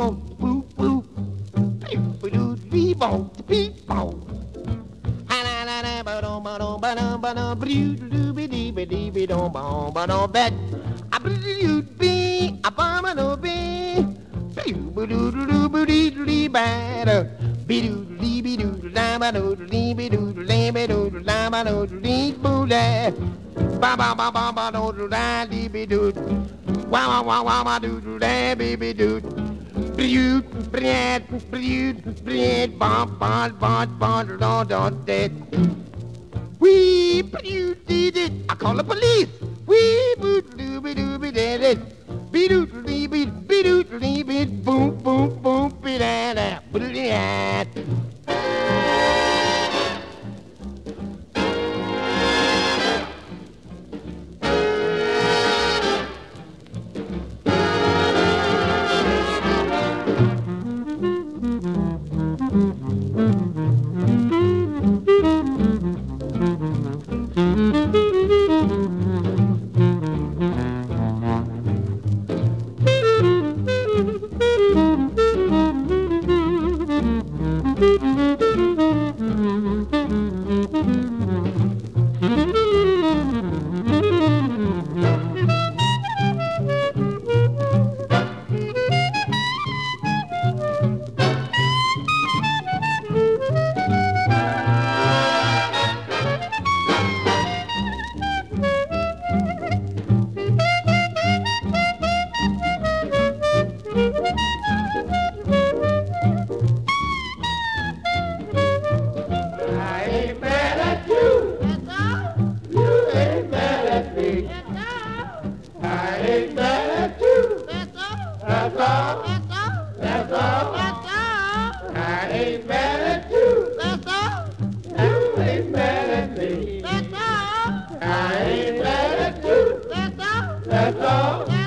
boom, boo, boo. Beep, ba doo, bee bo, beep, bo. Ha na na na, ba dum, ba dum, ba dum, ba dum, ba doo, doo, be dee, be dee, be dum, ba ba dum, bet. A ba doo, be, a ba ba doo, be. Bee doo, doo, doo, doo, dee, dee, ba Be doo, dee, be doo, da ba doo, dee, be doo, da ba doo, da ba doo, dee, boo, da. Ba ba ba ba ba doo, da, dee, be doo. Wow, wow, wow, wow, doo, da, be, be doo. Breed, breed, breed, breed, bon, bon, bon, bon, do do dead. We, you did it. I call the police. We, boo, doo, be doo, be did it. Be doo, be, be, be doo, be, be, boom, boom, boom, be da da, be da Mm-hmm. जैसा